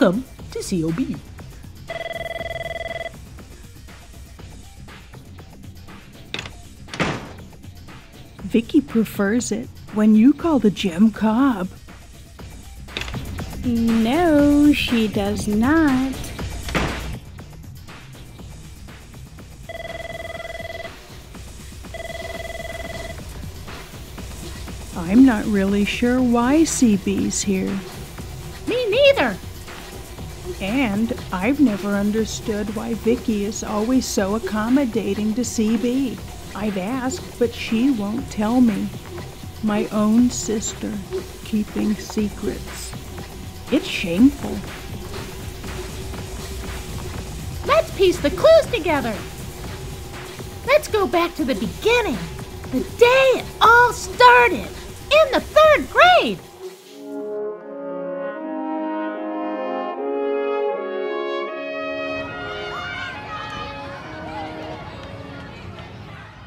Welcome to COB. Vicky prefers it when you call the gem Cobb. No, she does not. I'm not really sure why CB's here. And I've never understood why Vicky is always so accommodating to CB. I've asked, but she won't tell me. My own sister, keeping secrets. It's shameful. Let's piece the clues together. Let's go back to the beginning. The day it all started. In the third grade.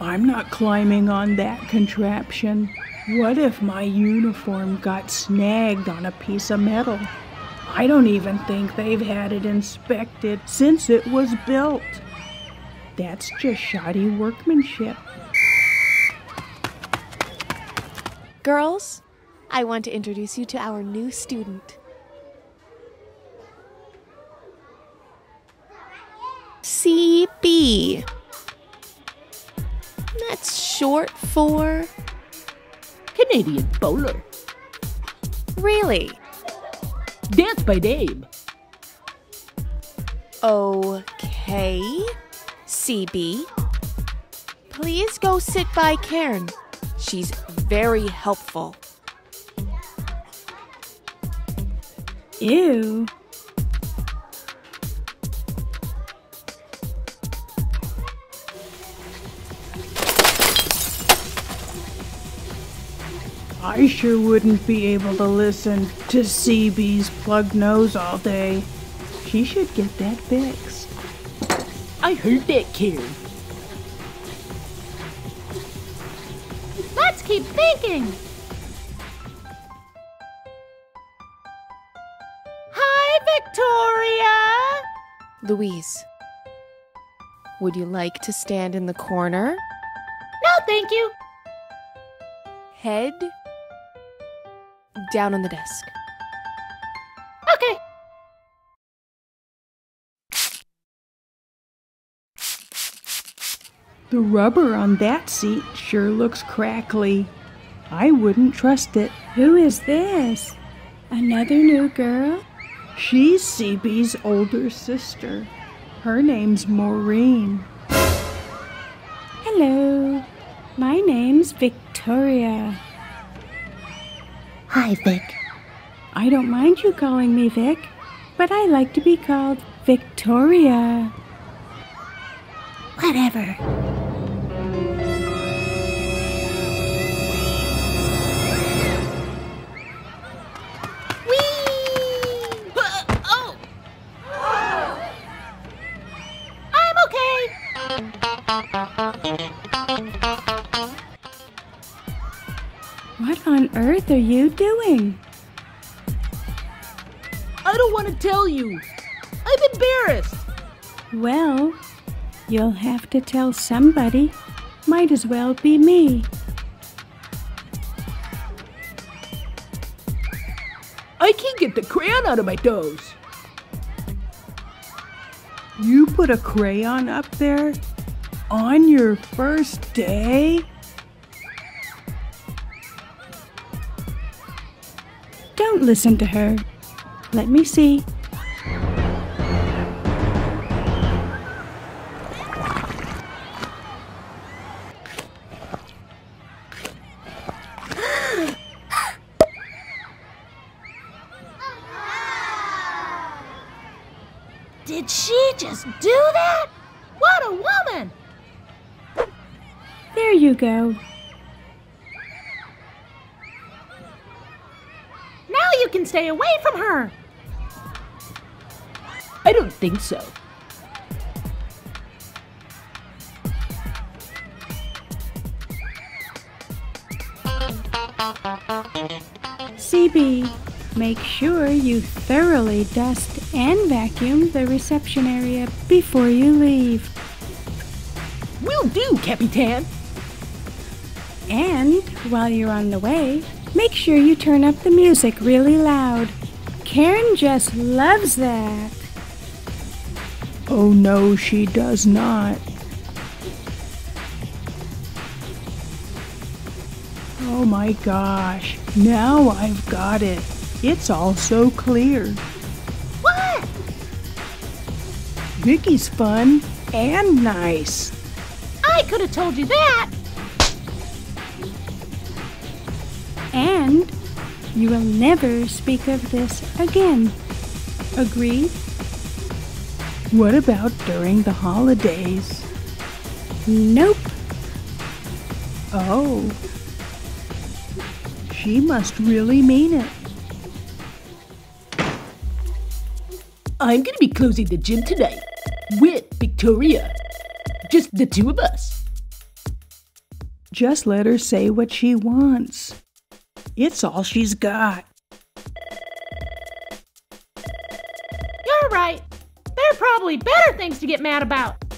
I'm not climbing on that contraption. What if my uniform got snagged on a piece of metal? I don't even think they've had it inspected since it was built. That's just shoddy workmanship. Girls, I want to introduce you to our new student. CB. Short for. Canadian bowler. Really? Dance by name. Okay. CB. Please go sit by Cairn. She's very helpful. Ew. I sure wouldn't be able to listen to CB's plug nose all day. She should get that fixed. I heard that, Cairn. Let's keep thinking. Hi, Victoria. Louise, would you like to stand in the corner? No, thank you. Head down on the desk. Okay. The rubber on that seat sure looks crackly. I wouldn't trust it. Who is this? Another new girl? She's CB's older sister. Her name's Maureen. Hello. My name's Victoria. Hi, Vic. I don't mind you calling me Vic, but I like to be called Victoria. Whatever. Whee! Uh, What on earth are you doing? I don't want to tell you. I'm embarrassed. Well, you'll have to tell somebody. Might as well be me. I can't get the crayon out of my toes. You put a crayon up there? On your first day? Don't listen to her. Let me see. Did she just do that? What a woman! There you go. Now you can stay away from her. I don't think so. CB, Make sure you thoroughly dust and vacuum the reception area before you leave. Will do, Capitan. And while you're on the way, make sure you turn up the music really loud. Cairn just loves that. Oh no, she does not. Oh my gosh, now I've got it. It's all so clear. What? Vicky's fun and nice. I could have told you that. And you will never speak of this again. Agreed? What about during the holidays? Nope. Oh. She must really mean it. I'm gonna be closing the gym tonight with Victoria. Just the two of us. Just let her say what she wants. It's all she's got. You're right. There are probably better things to get mad about.